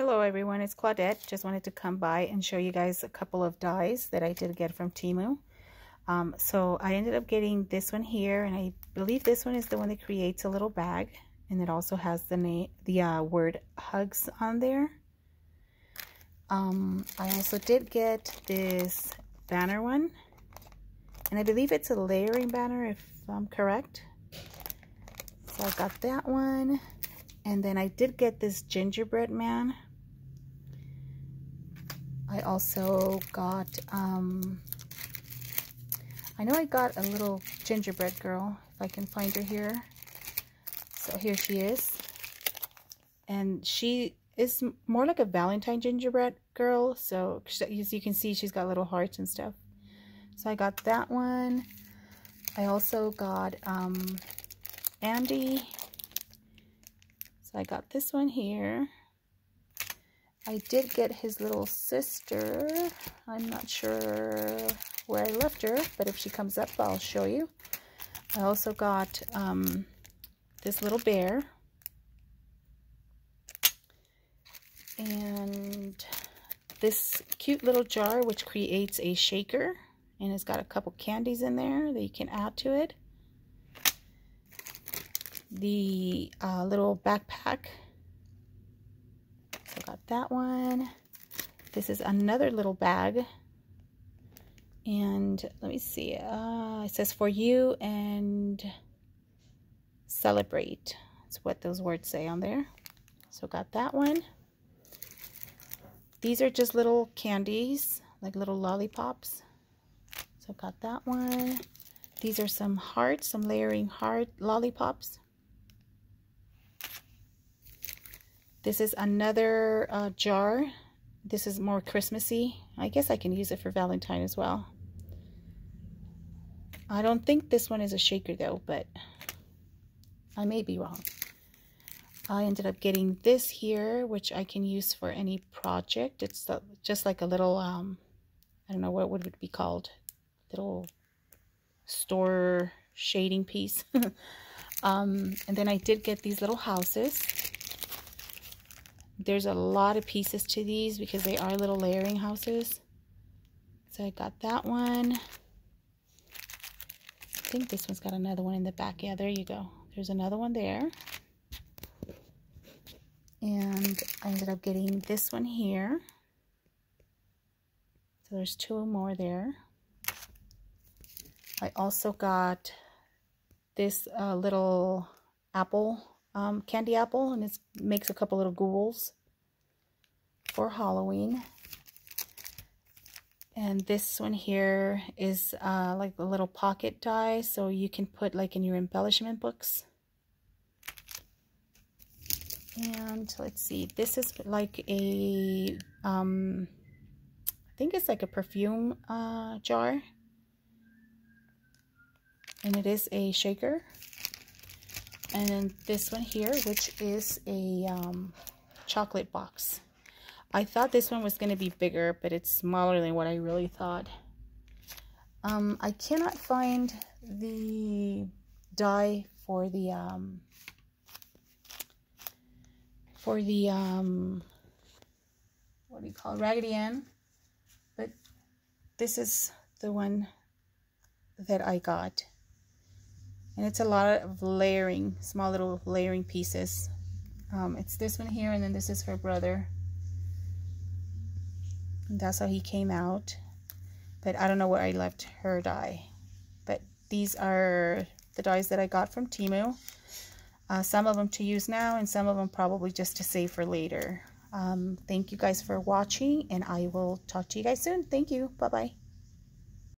Hello everyone, it's Claudette. Just wanted to come by and show you guys a couple of dies that I did get from Temu. Um, so I ended up getting this one here, and I believe this one is the one that creates a little bag, and it also has the name, the uh, word hugs on there. Um, I also did get this banner one, and I believe it's a layering banner if I'm correct. So I got that one. And then I did get this gingerbread man. I also got, um, I know I got a little gingerbread girl, if I can find her here. So here she is. And she is more like a Valentine gingerbread girl. So as you can see, she's got little hearts and stuff. So I got that one. I also got um, Andy so I got this one here. I did get his little sister. I'm not sure where I left her, but if she comes up, I'll show you. I also got um, this little bear. And this cute little jar, which creates a shaker. And it's got a couple candies in there that you can add to it the uh, little backpack. That one. This is another little bag. And let me see. Uh, it says for you and celebrate. That's what those words say on there. So got that one. These are just little candies, like little lollipops. So got that one. These are some hearts, some layering heart lollipops. This is another uh, jar. This is more Christmassy. I guess I can use it for Valentine as well. I don't think this one is a shaker though, but I may be wrong. I ended up getting this here, which I can use for any project. It's just like a little, um, I don't know what would it be called, little store shading piece. um, and then I did get these little houses. There's a lot of pieces to these because they are little layering houses. So I got that one. I think this one's got another one in the back. Yeah, there you go. There's another one there. And I ended up getting this one here. So there's two more there. I also got this uh, little apple um, candy apple and it makes a couple little ghouls for Halloween. And this one here is uh, like a little pocket die so you can put like in your embellishment books. And let's see, this is like a, um, I think it's like a perfume uh, jar. And it is a shaker. And then this one here, which is a um, chocolate box. I thought this one was going to be bigger, but it's smaller than what I really thought. Um, I cannot find the die for the, um, for the, um, what do you call it, Raggedy Ann. But this is the one that I got. And it's a lot of layering, small little layering pieces. Um, it's this one here, and then this is her brother. And that's how he came out. But I don't know where I left her die. But these are the dies that I got from Temu. Uh, some of them to use now, and some of them probably just to save for later. Um, thank you guys for watching, and I will talk to you guys soon. Thank you. Bye-bye.